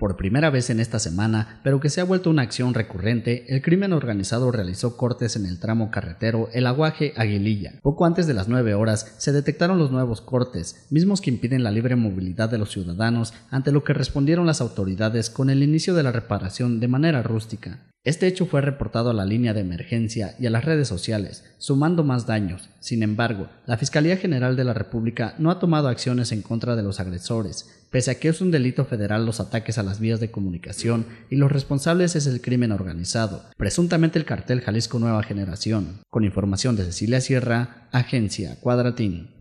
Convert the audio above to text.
Por primera vez en esta semana, pero que se ha vuelto una acción recurrente, el crimen organizado realizó cortes en el tramo carretero El Aguaje Aguililla. Poco antes de las 9 horas se detectaron los nuevos cortes, mismos que impiden la libre movilidad de los ciudadanos, ante lo que respondieron las autoridades con el inicio de la reparación de manera rústica. Este hecho fue reportado a la línea de emergencia y a las redes sociales, sumando más daños. Sin embargo, la Fiscalía General de la República no ha tomado acciones en contra de los agresores, pese a que es un delito federal los ataques a las vías de comunicación y los responsables es el crimen organizado, presuntamente el cartel Jalisco Nueva Generación. Con información de Cecilia Sierra, Agencia Cuadratín.